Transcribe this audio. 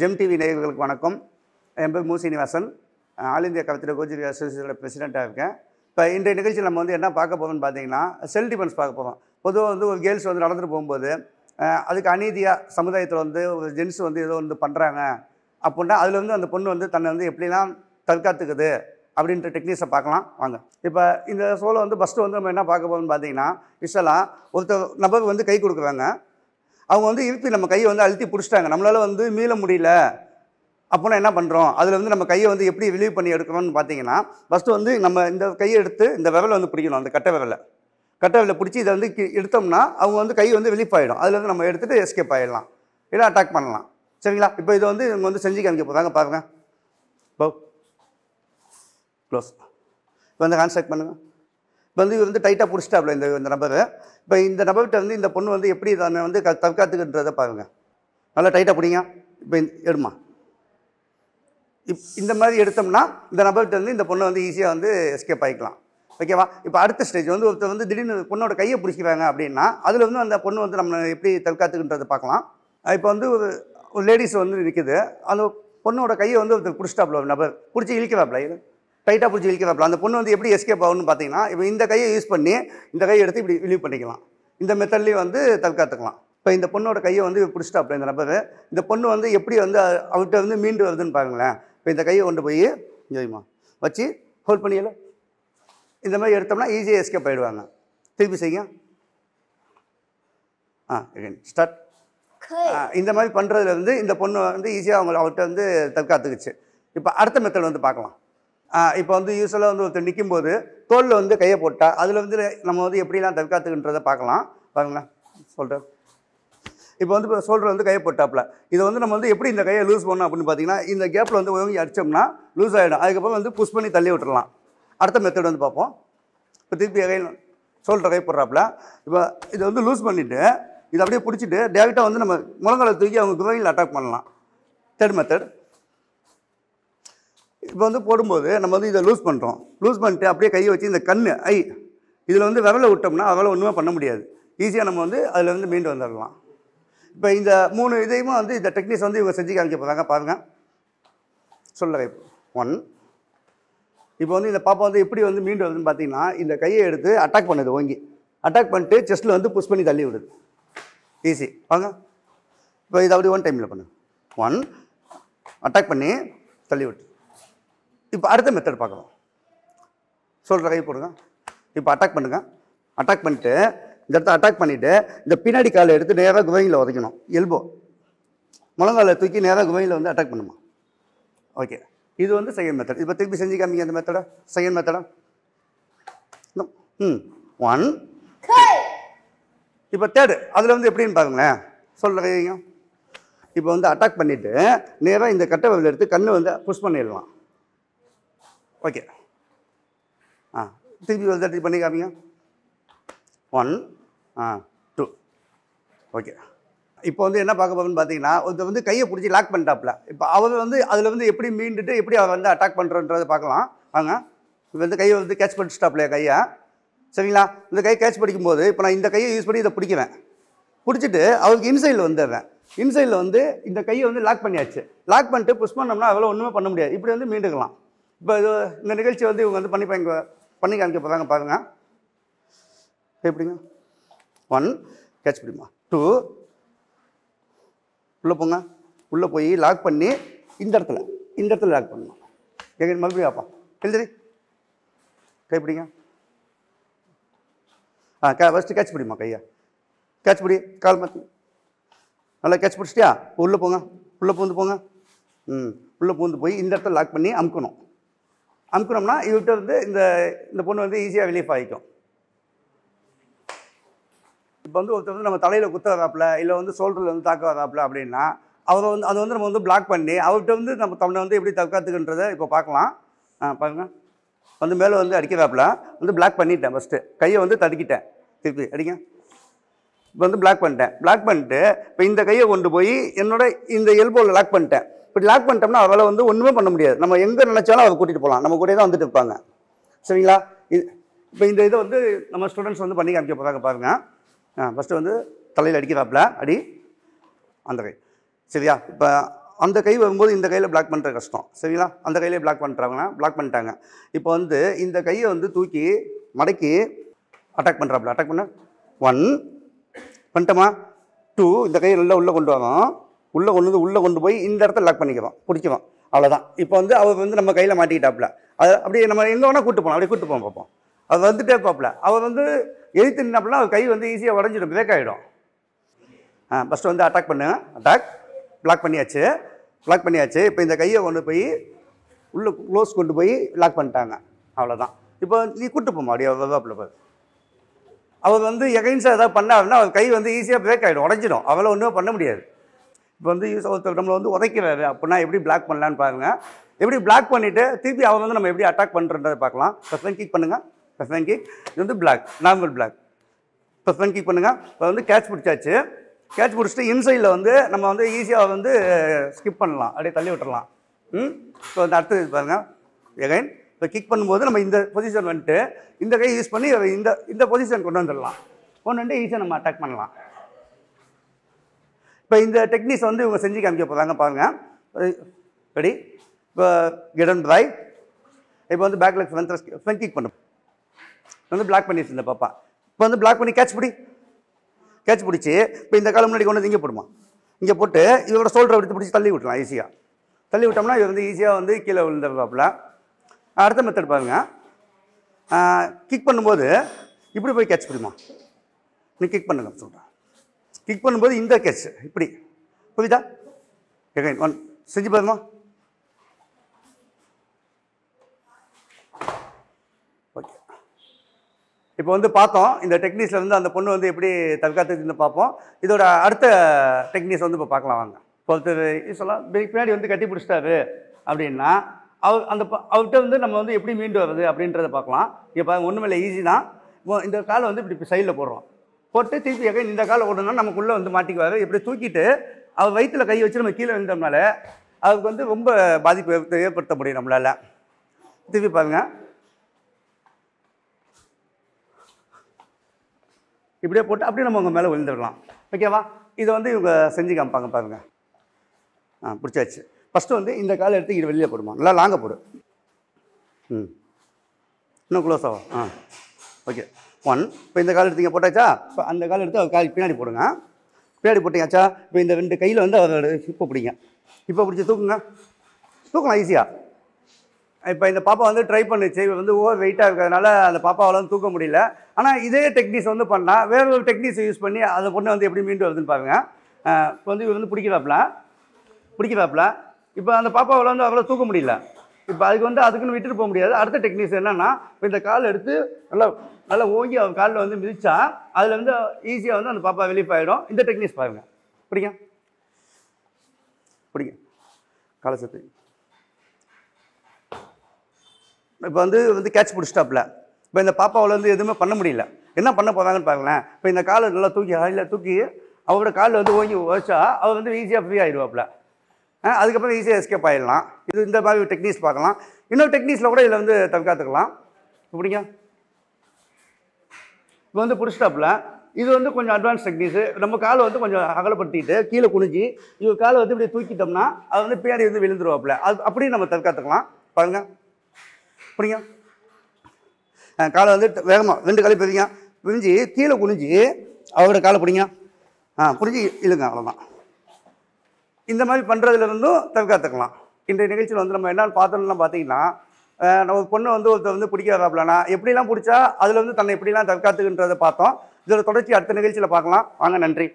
GeM TV நேயர்களுக்கு வணக்கம். என் பேர் மு. சீனிவாசன். ஆல் இந்தியா கவித்திர கோஜரி அசோசியேஷனோட பிரசிடெண்ட்டாக இருக்கேன். இப்போ இன்றைய நிகழ்ச்சியில் நம்ம வந்து என்ன பார்க்க போகிறோம்னு பார்த்தீங்கன்னா செல் டிஃபென்ஸ் பார்க்க போகிறோம் பொதுவாக வந்து ஒரு கேர்ள்ஸ் வந்து நடந்துட்டு போகும்போது அதுக்கு அநீதியாக சமுதாயத்தில் வந்து ஒரு ஜென்ஸ் வந்து ஏதோ வந்து பண்ணுறாங்க அப்படின்னா அதில் வந்து அந்த பொண்ணு வந்து தன்னை வந்து எப்படிலாம் தற்காத்துக்குது அப்படின்ற டெக்னிக்ஸை பார்க்கலாம். வாங்க. இப்போ இந்த சோலை வந்து ஃபஸ்ட்டு வந்து நம்ம என்ன பார்க்க போகிறோம்னு பார்த்தீங்கன்னா யூஸ்வலாக ஒருத்தர் நபர் வந்து கை கொடுக்குறாங்க. அவங்க வந்து இழுத்து நம்ம கையை வந்து அழுத்தி பிடிச்சிட்டாங்க. நம்மளால் வந்து மீள முடியல. அப்போனா என்ன பண்ணுறோம் அதில் வந்து நம்ம கையை வந்து எப்படி ரிலீவ் பண்ணி எடுக்கணும்னு பார்த்தீங்கன்னா ஃபஸ்ட்டு வந்து நம்ம இந்த கையை எடுத்து இந்த விரலை வந்து பிடிக்கணும் அந்த கட்டை விரலை. கட்டை விரலை பிடிச்சி இதை வந்து கி- எடுத்தோம்னா அவங்க வந்து கை வந்து ரிலீஃப் ஆகிடும் அதில் வந்து நம்ம எடுத்துகிட்டு எஸ்கேப் ஆகிடலாம் இல்லை அட்டாக் பண்ணலாம். சரிங்களா? இப்போ இதை வந்து இவங்க வந்து செஞ்சு காமிக்க போகிறாங்க பாருங்கள் போ. க்ளோஸ் இப்போ வந்து ஹேண்ட் பண்ணுங்கள் இப்போ வந்து இவர் வந்து டைட்டாக பிடிச்சிட்டாப்ல இந்த இந்த நபரை இப்போ இந்த நபர்கிட்ட வந்து இந்த பொண்ணு வந்து எப்படி தன்னை வந்து க தற்காத்துக்குன்றதை பாருங்க. நல்லா டைட்டாக பிடிங்க. இப்போ எடுமா. இப் இந்த மாதிரி எடுத்தோம்னா இந்த நபர்கிட்ட வந்து இந்த பொண்ணை வந்து ஈஸியாக வந்து எஸ்கேப் ஆகிக்கலாம் ஓகேவா இப்போ அடுத்த ஸ்டேஜ் வந்து ஒருத்தர் வந்து திடீர்னு பொண்ணோட கையை பிடிச்சிக்கிறாங்க அப்படின்னா அதில் வந்து அந்த பொண்ணு வந்து நம்ம எப்படி தற்காத்துக்குன்றதை பார்க்கலாம். இப்போ வந்து ஒரு ஒரு லேடிஸ் வந்து நிற்குது அந்த பொண்ணோட கையை வந்து ஒருத்தர் பிடிச்சிட்டாப்ல ஒரு நபர் பிடிச்சி இழிக்கிறாப்ல இது. டைட்டாக பிடிச்சி இழுக்கிறாப்ல அந்த பொண்ணு வந்து எப்படி எஸ்கேப் ஆகும்னு பார்த்தீங்கன்னா இப்போ இந்த கையை யூஸ் பண்ணி இந்த கையை எடுத்து இப்படி ரிலீவ் பண்ணிக்கலாம். இந்த மெத்தட்லேயும் வந்து தற்காத்துக்கலாம். இப்போ இந்த பொண்ணோட கையை வந்து பிடிச்சிட்டாப்ல இந்த நபர் இந்த பொண்ணு வந்து எப்படி வந்து அவர்கிட்ட வந்து மீண்டு வருதுன்னு பாருங்களேன். இப்போ இந்த கையை கொண்டு போய் ஜெயமா வச்சு ஹோல்ட் பண்ணியல இந்த மாதிரி எடுத்தோம்னா ஈஸியாக எஸ்கேப் ஆகிடுவாங்க திருப்பி செய்யுங்க. ஆ ஸ்டார்ட் இந்த மாதிரி பண்ணுறதுல வந்து இந்த பொண்ணு வந்து ஈஸியாக அவங்க அவர்கிட்ட வந்து தற்காத்துக்குச்சு. இப்போ அடுத்த மெத்தட் வந்து பார்க்கலாம். இப்போ வந்து யூஸ்வலாக வந்து ஒருத்தர் நிற்கும்போது தோலில் வந்து கையை போட்டால் அதில் வந்து நம்ம வந்து எப்படிலாம் தற்காத்துக்குன்றதை பார்க்கலாம். பாருங்களேன். சொல்கிறேன் இப்போ வந்து இப்போ சோல்டர் வந்து கையை போட்டாப்பில். இதை வந்து நம்ம வந்து எப்படி இந்த கையை லூஸ் பண்ணணும் அப்படின்னு பார்த்தீங்கன்னா இந்த கேப்பில் வந்து ஓங்கி அடித்தோம்னா லூஸ் ஆகிடும் அதுக்கப்புறம் வந்து புஷ் பண்ணி தள்ளி விட்டுடலாம் அடுத்த மெத்தட் வந்து பார்ப்போம். இப்போ திருப்பி கையில் சோல்டர் கை போடுறாப்புல. இப்போ இதை வந்து லூஸ் பண்ணிவிட்டு இதை அப்படியே பிடிச்சிட்டு டேரெக்டாக வந்து நம்ம முழங்கால தூக்கி அவங்க குவையில் அட்டாக் பண்ணலாம். தேர்ட் மெத்தட் இப்போ வந்து போடும்போது நம்ம வந்து இதை லூஸ் பண்ணுறோம் லூஸ் பண்ணிட்டு அப்படியே கையை வச்சு இந்த கண் ஐ இதில் வந்து விரலை விட்டோம்னா அவரால் ஒன்றுமே பண்ண முடியாது. ஈஸியாக நம்ம வந்து அதில் வந்து மீண்டு வந்துடலாம். இப்போ இந்த மூணு இதையும் வந்து இந்த டெக்னிக்ஸ் வந்து இவங்க செஞ்சு காமிக்க போகிறாங்க பாருங்கள் சொல்ல ஒன். இப்போ வந்து இந்த பாப்பா வந்து எப்படி வந்து மீண்டு வருதுன்னு பார்த்தீங்கன்னா இந்த கையை எடுத்து அட்டாக் பண்ணுது ஓங்கி. அட்டாக் பண்ணிட்டு செஸ்ட்டில் வந்து புஷ் பண்ணி தள்ளி விடுது. ஈஸி வாங்க இப்போ இது அப்படி ஒன் டைமில் பண்ணு. ஒன் அட்டாக் பண்ணி தள்ளி விட்டு. இப்போ அடுத்த மெத்தட் பார்க்கலாம். சொல்கிற கை போடுங்க. இப்போ அட்டாக் பண்ணுங்க. அட்டாக் பண்ணிட்டு இந்த இடத்த அட்டாக் பண்ணிவிட்டு இந்த பின்னாடி காலை எடுத்து நேராக குவையில் உதைக்கணும். எல்போ முழங்கால தூக்கி நேராக குவையில் வந்து அட்டாக் பண்ணுமா? ஓகே இது வந்து செகண்ட் மெத்தட் இப்போ திருப்பி செஞ்சு காமிங்க அந்த மெத்தடை செகண்ட் மெத்தடா ம். ஒன் இப்போ தேர்டு அதில் வந்து எப்படின்னு பாருங்களேன். சொல்ல இப்போ வந்து அட்டாக் பண்ணிவிட்டு நேராக இந்த கட்டை விரல் எடுத்து கண்ணு வந்து புஷ் பண்ணிடலாம். ஓகே. ஆ திருப்பி ஒரு தட்டி பண்ணி காமிங்க. ஒன் ஆ டூ ஓகே. இப்போ வந்து என்ன பார்க்க போகிறோம்னு பார்த்தீங்கன்னா ஒருத்தர் வந்து கையை பிடிச்சி லாக் பண்ணிட்டாப்ல இப்போ அவர் வந்து அதில் வந்து எப்படி மீண்டுட்டு எப்படி அவர் வந்து அட்டாக் பண்ணுறன்றதை பார்க்கலாம். வாங்க. இப்போ வந்து கையை வந்து கேட்ச் பண்ணிச்சிட்டாப்லையா கையை. சரிங்களா? இந்த கை கேட்ச் படிக்கும்போது இப்போ நான் இந்த கையை யூஸ் பண்ணி இதை பிடிக்குவேன் பிடிச்சிட்டு அவருக்கு இன்சைடில் வந்துடுறேன். இன்சைடில் வந்து இந்த கையை வந்து லாக் பண்ணியாச்சு. லாக் பண்ணிட்டு புஷ் பண்ணோம்னா அவ்வளோ ஒன்றுமே பண்ண முடியாது. இப்படி வந்து மீண்டுக்கலாம். இப்போ இது இந்த நிகழ்ச்சி வந்து இவங்க வந்து பண்ணி பாங்க பண்ணி காமிக்க போகிறாங்க பாருங்கள் எப்படிங்க? One catch பிடிமா. டூ உள்ளே போங்க. உள்ளே போய் லாக் பண்ணி இந்த இடத்துல இந்த இடத்துல லாக் பண்ணணும். எங்க மறுபடியும் வாப்பா? எழுதுரி கைப்பிடிங்க ஆ கே ஃபஸ்ட்டு கேட்ச் பிடிமா கையா. கேட்ச் பிடி கால் மாற்றி நல்லா கேட்ச் பிடிச்சிட்டியா? உள்ளே போங்க. உள்ளே பூந்து போங்க. ம் உள்ளே பூந்து போய் இந்த இடத்துல லாக் பண்ணி அமுக்கணும். அமுக்கணும்னா இவர்கிட்ட வந்து இந்த இந்த பொண்ணு வந்து ஈஸியாக ரிலீஃப் ஆகிக்கும் இப்போ வந்து ஒருத்தர் வந்து நம்ம தலையில் குத்த இல்லை வந்து ஷோல்டரில் வந்து தாக்க வராப்பில் அப்படின்னா அவரை வந்து அதை வந்து நம்ம வந்து பிளாக் பண்ணி அவர்கிட்ட வந்து நம்ம தமிழை வந்து எப்படி தற்காத்துக்குன்றதை இப்போ பார்க்கலாம். ஆ பாருங்கள் வந்து மேலே வந்து அடிக்கிறாப்புல வந்து பிளாக் பண்ணிட்டேன் ஃபஸ்ட்டு கையை வந்து தடுக்கிட்டேன். திருப்பி அடிங்க. இப்போ வந்து பிளாக் பண்ணிட்டேன். பிளாக் பண்ணிட்டு இப்போ இந்த கையை கொண்டு போய் என்னோட இந்த எல்போவில் லாக் பண்ணிட்டேன். இப்படி லாக் பண்ணிட்டோம்னா அவரால் வந்து ஒன்றுமே பண்ண முடியாது. நம்ம எங்கே நினச்சாலும் அவர் கூட்டிகிட்டு போகலாம் நம்ம கூட தான் வந்துட்டு இருப்பாங்க. சரிங்களா? இது இப்போ இந்த இதை வந்து நம்ம ஸ்டூடெண்ட்ஸ் வந்து பண்ணி காமிக்க போகிறாங்க பாருங்கள் ஃபஸ்ட்டு வந்து தலையில் அடிக்கிறாப்புல. அடி அந்த கை. சரியா? இப்போ அந்த கை வரும்போது இந்த கையில் பிளாக் பண்ணுற கஷ்டம். சரிங்களா? அந்த கையிலே பிளாக் பண்ணுறாங்கன்னா பிளாக் பண்ணிட்டாங்க. இப்போ வந்து இந்த கையை வந்து தூக்கி மடக்கி அட்டாக் பண்ணுறாப்புல அட்டாக் பண்ண ஒன் பண்ணிட்டோமா? டூ இந்த கையை நல்லா உள்ளே கொண்டு வரோம் உள்ளே கொண்டு வந்து உள்ளே கொண்டு போய் இந்த இடத்த லாக் பண்ணிக்குவான் பிடிக்குவான் அவ்வளோதான் இப்போ வந்து அவர் வந்து நம்ம கையில் மாட்டிக்கிட்டாப்புல. அது அப்படியே நம்ம எங்கே வேணால் கூட்டு போகலாம் அப்படியே கூட்டு போவோம் பார்ப்போம். அது வந்துட்டே பார்ப்பல அவர் வந்து எழுத்து நின்னாப்புல அவர் கை வந்து ஈஸியாக உடஞ்சிடும். பிரேக் ஆகிடும் ஆ ஃபஸ்ட்டு வந்து அட்டாக் பண்ணுங்க அட்டாக் பிளாக் பண்ணியாச்சு. பிளாக் பண்ணியாச்சு. இப்போ இந்த கையை கொண்டு போய் உள்ளே க்ளோஸ் கொண்டு போய் லாக் பண்ணிட்டாங்க. அவ்வளோதான் இப்போ நீ கூட்டு போமா அப்படியே வெவ்வாப்பில் போய் அவர் வந்து எகைன்ஸாக ஏதாவது பண்ணாருன்னா அவர் கை வந்து ஈஸியாக பிரேக் ஆகிடும் உடஞ்சிடும். அவளை ஒன்றும் பண்ண முடியாது. இப்போ வந்து யூஸ் ஒருத்தர் நம்மளை வந்து உதைக்கிறாரு. அப்படின்னா எப்படி பிளாக் பண்ணலான்னு பாருங்கள் எப்படி பிளாக் பண்ணிவிட்டு திருப்பி அவர் வந்து நம்ம எப்படி அட்டாக் பண்ணுறதை பார்க்கலாம். ஃபஸ்ட் கிக் பண்ணுங்கள் ஃபஸ்ட் கிக் இது வந்து block normal block first kick பண்ணுங்கள் இப்போ வந்து கேட்ச் பிடிச்சாச்சு. கேட்ச் பிடிச்சிட்டு இன்சைடில் வந்து நம்ம வந்து ஈஸியாக வந்து ஸ்கிப் பண்ணலாம். அப்படியே தள்ளி விட்டுறலாம். ம்? இப்போ வந்து அடுத்தது பாருங்கள் எகைன் இப்போ கிக் பண்ணும்போது நம்ம இந்த பொசிஷன் வந்துட்டு இந்த கை யூஸ் பண்ணி இந்த இந்த பொசிஷன் கொண்டு வந்துடலாம். கொண்டு வந்து ஈஸியாக நம்ம அட்டாக் பண்ணலாம். இப்போ இந்த டெக்னிக்ஸ் வந்து இவங்க செஞ்சு காமிக்க போகிறாங்க பாருங்கள் ரெடி இப்போ கிடன் ட்ரை இப்போ வந்து பேக்கில் லெக் ஃப்ரண்ட் ஃப்ரண்ட் கிக் பண்ணும் வந்து பிளாக் பண்ணிடுச்சு இந்த பாப்பா. இப்போ வந்து பிளாக் பண்ணி கேட்ச் பிடி. கேட்ச் பிடிச்சி இப்போ இந்த காலம் முன்னாடி கொண்டு வந்து இங்கே போடுமா. இங்கே போட்டு இவரோட சோல்டரை எடுத்து பிடிச்சி தள்ளி விட்டலாம் ஈஸியாக தள்ளி விட்டோம்னா இது வந்து ஈஸியாக வந்து கீழே விழுந்துருவாப்புல அடுத்த மெத்தட் பாருங்க. கிக் பண்ணும்போது இப்படி போய் கேட்ச் பிடிமா. நீ கிக் பண்ணுங்க சொல்கிறேன் கிக் பண்ணும்போது இந்த கேட்ச். இப்படி. புரியுதா? எகைன் ஒன் செஞ்சு பாருமா. ஓகே. இப்போ வந்து பார்த்தோம் இந்த டெக்னிக்ஸில் வந்து அந்த பொண்ணு வந்து எப்படி தற்காத்துக்கு பார்ப்போம். இதோட அடுத்த டெக்னிக்ஸ் வந்து இப்போ பார்க்கலாம் வாங்க. ஒருத்தர் சொல்லலாம் பின்னாடி வந்து கட்டி பிடிச்சிட்டாரு அப்படின்னா அவர் அந்த அவர்கிட்ட வந்து நம்ம வந்து எப்படி மீண்டு வருது அப்படின்றத பார்க்கலாம். இப்போ பாருங்க ஒன்றும் இல்லை ஈஸி தான். இந்த காலை வந்து இப்படி சைடில் போடுறோம். போட்டு திருப்பி எகை இந்த காலை ஓடணும்னா நமக்குள்ளே வந்து மாட்டிக்குவார். இப்படி தூக்கிட்டு அவர் வயிற்றில் கை வச்சு நம்ம கீழே விழுந்தோம்னால அவருக்கு வந்து ரொம்ப பாதிப்பு ஏற்படுத்த முடியும் நம்மளால். திருப்பி பாருங்கள் இப்படியே போட்டு அப்படியே நம்ம உங்கள் மேலே விழுந்துடலாம். ஓகேவா இதை வந்து இவங்க செஞ்சு காமிப்பாங்க பாருங்கள் ஆ பிடிச்சாச்சு. ஃபஸ்ட்டு வந்து இந்த காலை எடுத்து இது வெளியே போடுமா? நல்லா லாங்க போடு. ம். இன்னும் க்ளோஸ் ஆகும் ஆ. ஓகே ஒன் இப்போ இந்த கால் எடுத்தீங்க போட்டாச்சா? இப்போ அந்த கால் எடுத்து அவர் கால் பின்னாடி போடுங்க. பின்னாடி போட்டீங்கச்சா? இப்போ இந்த ரெண்டு கையில் வந்து அவரோட இப்போ பிடிங்க. இப்போ பிடிச்சி தூக்குங்க. தூக்கலாம் ஈஸியாக இப்போ இந்த பாப்பா வந்து ட்ரை பண்ணுச்சு. வந்து ஓவர் வெயிட்டாக இருக்கிறதுனால அந்த பாப்பாவால் வந்து தூக்க முடியல. ஆனால் இதே டெக்னிக்ஸ் வந்து பண்ணால் வேறு ஒரு டெக்னிக்ஸை யூஸ் பண்ணி அந்த பொண்ணை வந்து எப்படி மீண்டு வருதுன்னு பாருங்க. இப்போ வந்து இவர் வந்து பிடிக்கிறாப்புல. பிடிக்கிறாப்புல. இப்போ அந்த பாப்பாவால் வந்து அவ்வளோ தூக்க முடியல. இப்போ அதுக்கு வந்து அதுக்குன்னு விட்டுட்டு போக முடியாது. அடுத்த டெக்னிக்ஸ் என்னன்னா இப்போ இந்த கால் எடுத்து நல்லா நல்லா ஓங்கி அவன் காலில் வந்து மிதிச்சா அதில் வந்து ஈஸியாக வந்து அந்த பாப்பா வெளியே போயிடும். இந்த டெக்னிக்ஸ் பாருங்க. பிடிங்க பிடிங்க காலை சத்து. இப்போ வந்து வந்து கேட்ச் பிடிச்சிட்டாப்புல. இப்போ இந்த பாப்பாவில் வந்து எதுவுமே பண்ண முடியல. என்ன பண்ண போகிறாங்கன்னு பாருங்களேன். இப்போ இந்த காலை நல்லா தூக்கி ஹையில் தூக்கி அவரோட காலில் வந்து ஓங்கி வச்சா அவர் வந்து ஈஸியாக ஃப்ரீ ஆயிடுவாப்புல. அதுக்கப்புறம் ஈஸியாக எஸ்கேப் ஆகிடலாம் இது இந்த மாதிரி டெக்னிக்ஸ் பார்க்கலாம். இன்னொரு டெக்னிக்ஸில் கூட இதில் வந்து தற்காத்துக்கலாம் இப்படிங்க. இப்போ வந்து பிடிச்சிட்டாப்புல இது வந்து கொஞ்சம் அட்வான்ஸ் டெக்னிக்ஸு நம்ம காலை வந்து கொஞ்சம் அகலப்படுத்திட்டு கீழே குனிஞ்சு இவர் காலை வந்து இப்படி தூக்கிட்டோம்னா அது வந்து பின்னாடி வந்து விழுந்துருவாப்புல. அது அப்படியும் நம்ம தற்காத்துக்கலாம் பாருங்க. பிடிங்க காலை வந்து வேகமாக ரெண்டு காலையும் பிரிங்க. பிரிஞ்சு கீழே குனிஞ்சு அவரோட காலை பிடிங்க. ஆ புரிஞ்சு இழுங்க அவ்வளோதான் இந்த மாதிரி பண்ணுறதுல இருந்தும் தற்காத்துக்கலாம் இன்றைய நிகழ்ச்சியில் வந்து நம்ம என்னென்னு பார்த்தோம்னா பார்த்தீங்கன்னா நம்ம ஒரு பொண்ணு வந்து ஒருத்தர் வந்து பிடிக்கிறாப்லனா எப்படிலாம் பிடிச்சா அதில் வந்து தன்னை எப்படிலாம் தற்காத்துக்குன்றதை பார்த்தோம். இதோட தொடர்ச்சி அடுத்த நிகழ்ச்சியில் பார்க்கலாம். வாங்க நன்றி.